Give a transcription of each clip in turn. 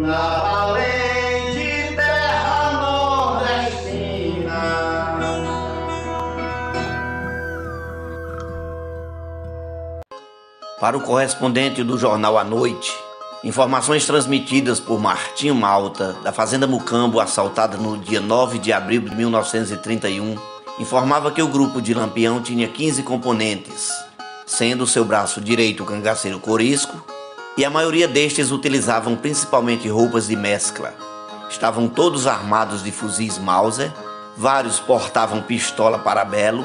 na valente terra nordestina. Para o correspondente do jornal à noite, informações transmitidas por Martinho Malta, da Fazenda Mucambo, assaltada no dia 9 de abril de 1931, informava que o grupo de Lampião tinha 15 componentes, sendo seu braço direito o cangaceiro Corisco, e a maioria destes utilizavam principalmente roupas de mescla. Estavam todos armados de fuzis Mauser, vários portavam pistola parabelo,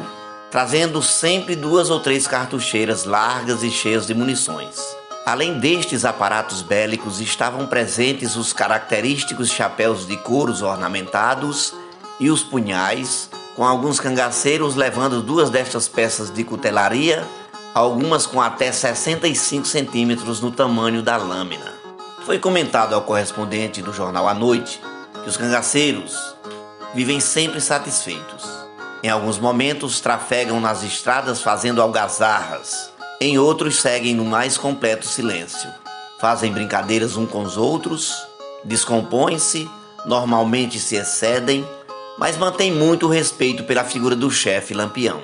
trazendo sempre duas ou três cartucheiras largas e cheias de munições. Além destes aparatos bélicos, estavam presentes os característicos chapéus de couros ornamentados e os punhais, com alguns cangaceiros levando duas destas peças de cutelaria algumas com até 65 centímetros no tamanho da lâmina. Foi comentado ao correspondente do jornal à noite que os cangaceiros vivem sempre satisfeitos. Em alguns momentos trafegam nas estradas fazendo algazarras, em outros seguem no mais completo silêncio. Fazem brincadeiras uns com os outros, descompõem-se, normalmente se excedem, mas mantêm muito respeito pela figura do chefe Lampião.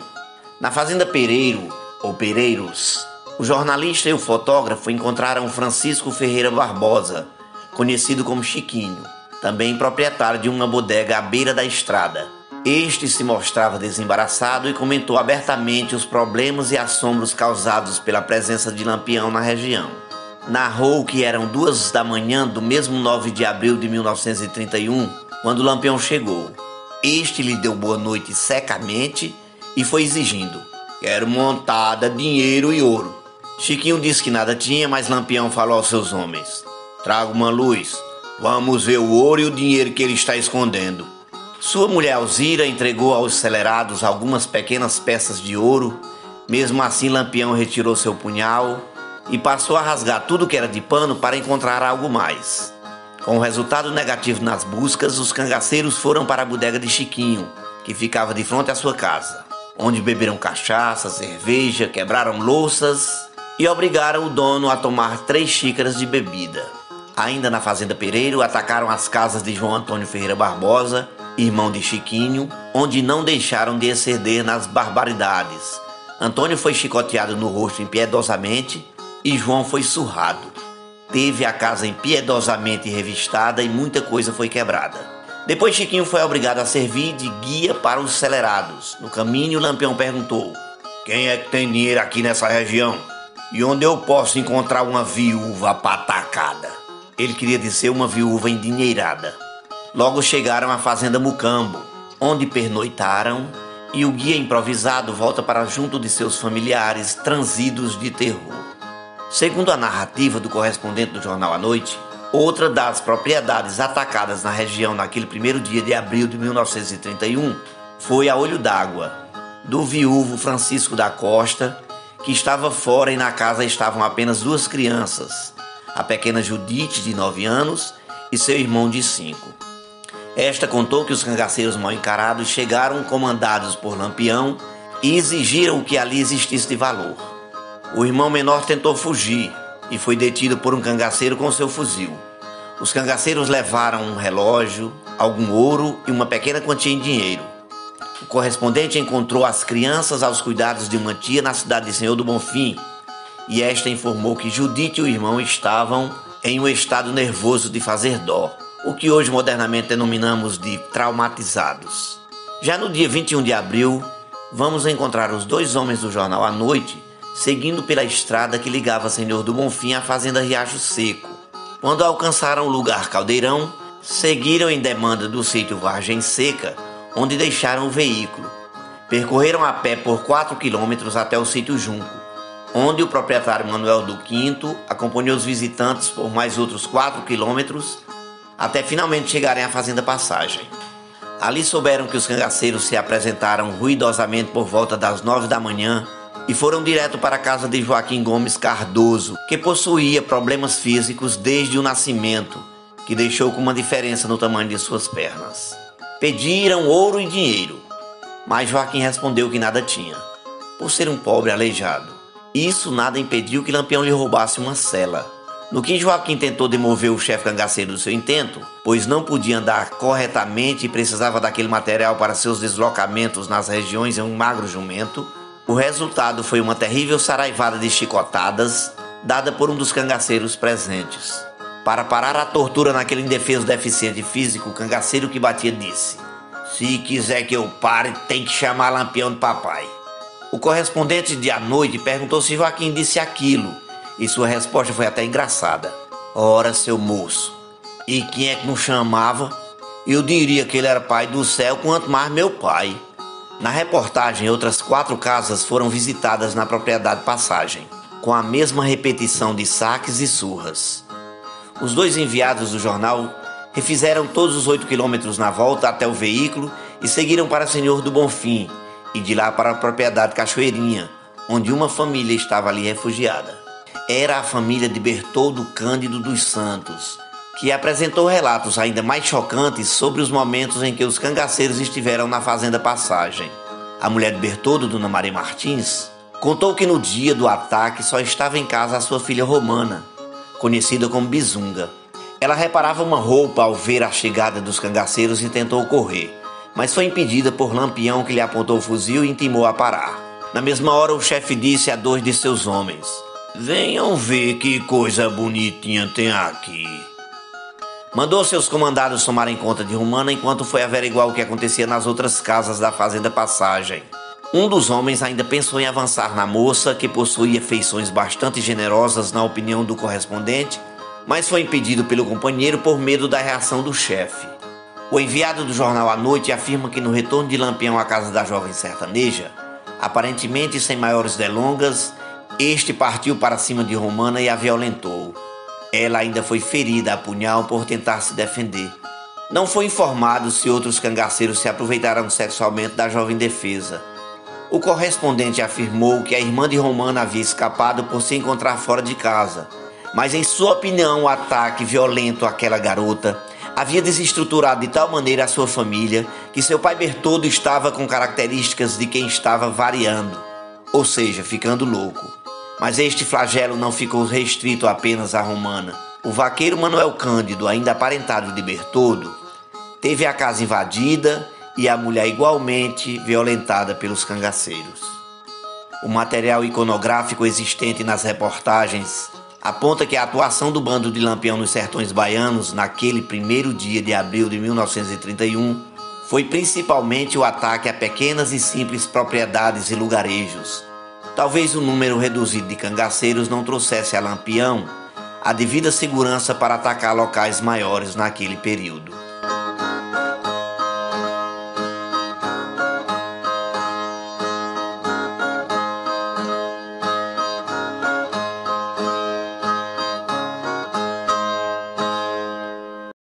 Na Fazenda Pereiro, ou Pereiros, o jornalista e o fotógrafo encontraram Francisco Ferreira Barbosa, conhecido como Chiquinho, também proprietário de uma bodega à beira da estrada. Este se mostrava desembaraçado e comentou abertamente os problemas e assombros causados pela presença de Lampião na região. Narrou que eram duas da manhã do mesmo 9 de abril de 1931, quando Lampião chegou. Este lhe deu boa noite secamente e foi exigindo: Quero montada, dinheiro e ouro. Chiquinho disse que nada tinha, mas Lampião falou aos seus homens: Traga uma luz, vamos ver o ouro e o dinheiro que ele está escondendo. Sua mulher Alzira entregou aos acelerados algumas pequenas peças de ouro. Mesmo assim, Lampião retirou seu punhal e passou a rasgar tudo que era de pano para encontrar algo mais. Com o resultado negativo nas buscas, os cangaceiros foram para a bodega de Chiquinho, que ficava de frente à sua casa onde beberam cachaça, cerveja, quebraram louças e obrigaram o dono a tomar três xícaras de bebida. Ainda na Fazenda Pereiro, atacaram as casas de João Antônio Ferreira Barbosa, irmão de Chiquinho, onde não deixaram de exceder nas barbaridades. Antônio foi chicoteado no rosto impiedosamente e João foi surrado. Teve a casa impiedosamente revistada e muita coisa foi quebrada. Depois Chiquinho foi obrigado a servir de guia para os acelerados. No caminho, Lampião perguntou: Quem é que tem dinheiro aqui nessa região? E onde eu posso encontrar uma viúva patacada? Ele queria dizer uma viúva endinheirada. Logo chegaram à fazenda Mucambo, onde pernoitaram, e o guia improvisado volta para junto de seus familiares transidos de terror. Segundo a narrativa do correspondente do jornal à noite, Outra das propriedades atacadas na região naquele primeiro dia de abril de 1931 foi a Olho d'Água, do viúvo Francisco da Costa, que estava fora e na casa estavam apenas duas crianças, a pequena Judite, de 9 anos, e seu irmão de 5. Esta contou que os cangaceiros mal encarados chegaram comandados por Lampião e exigiram que ali existisse de valor. O irmão menor tentou fugir, e foi detido por um cangaceiro com seu fuzil. Os cangaceiros levaram um relógio, algum ouro e uma pequena quantia em dinheiro. O correspondente encontrou as crianças aos cuidados de uma tia na cidade de Senhor do Bonfim e esta informou que Judite e o irmão estavam em um estado nervoso de fazer dó, o que hoje modernamente denominamos de traumatizados. Já no dia 21 de abril, vamos encontrar os dois homens do jornal à noite seguindo pela estrada que ligava Senhor do Bonfim à fazenda Riacho Seco. Quando alcançaram o lugar Caldeirão, seguiram em demanda do sítio Vargem Seca, onde deixaram o veículo. Percorreram a pé por 4 quilômetros até o sítio Junco, onde o proprietário Manuel do Quinto acompanhou os visitantes por mais outros 4 quilômetros até finalmente chegarem à Fazenda Passagem. Ali souberam que os cangaceiros se apresentaram ruidosamente por volta das 9 da manhã e foram direto para a casa de Joaquim Gomes Cardoso, que possuía problemas físicos desde o nascimento, que deixou com uma diferença no tamanho de suas pernas. Pediram ouro e dinheiro, mas Joaquim respondeu que nada tinha, por ser um pobre aleijado. Isso nada impediu que Lampião lhe roubasse uma cela. No que Joaquim tentou demover o chefe cangaceiro do seu intento, pois não podia andar corretamente e precisava daquele material para seus deslocamentos nas regiões em um magro jumento, o resultado foi uma terrível saraivada de chicotadas dada por um dos cangaceiros presentes. Para parar a tortura naquele indefeso deficiente físico, o cangaceiro que batia disse: Se quiser que eu pare, tem que chamar Lampião de papai. O correspondente de à noite perguntou se Joaquim disse aquilo e sua resposta foi até engraçada. Ora, seu moço, e quem é que não chamava? Eu diria que ele era pai do céu, quanto mais meu pai. Na reportagem, outras quatro casas foram visitadas na propriedade Passagem, com a mesma repetição de saques e surras. Os dois enviados do jornal refizeram todos os oito quilômetros na volta até o veículo e seguiram para Senhor do Bonfim e de lá para a propriedade Cachoeirinha, onde uma família estava ali refugiada era a família de Bertoldo Cândido dos Santos, que apresentou relatos ainda mais chocantes sobre os momentos em que os cangaceiros estiveram na Fazenda Passagem. A mulher de Bertoldo, Dona Maria Martins, contou que no dia do ataque só estava em casa a sua filha Romana, conhecida como Bizunga. Ela reparava uma roupa ao ver a chegada dos cangaceiros e tentou correr, mas foi impedida por Lampião que lhe apontou o fuzil e intimou a parar. Na mesma hora, o chefe disse a dois de seus homens: Venham ver que coisa bonitinha tem aqui. Mandou seus comandados tomarem conta de Romana enquanto foi averiguar o que acontecia nas outras casas da Fazenda Passagem. Um dos homens ainda pensou em avançar na moça, que possuía feições bastante generosas na opinião do correspondente, mas foi impedido pelo companheiro por medo da reação do chefe. O enviado do jornal à noite afirma que no retorno de Lampião à casa da jovem sertaneja, aparentemente sem maiores delongas, este partiu para cima de Romana e a violentou. Ela ainda foi ferida a punhal por tentar se defender. Não foi informado se outros cangaceiros se aproveitaram sexualmente da jovem defesa. O correspondente afirmou que a irmã de Romana havia escapado por se encontrar fora de casa, mas em sua opinião o ataque violento àquela garota havia desestruturado de tal maneira a sua família que seu pai Bertoldo estava com características de quem estava variando, ou seja, ficando louco. Mas este flagelo não ficou restrito apenas à romana. O vaqueiro Manuel Cândido, ainda aparentado de Bertoldo, teve a casa invadida e a mulher igualmente violentada pelos cangaceiros. O material iconográfico existente nas reportagens aponta que a atuação do bando de Lampião nos sertões baianos naquele primeiro dia de abril de 1931 foi principalmente o ataque a pequenas e simples propriedades e lugarejos, Talvez o número reduzido de cangaceiros não trouxesse a Lampião a devida segurança para atacar locais maiores naquele período.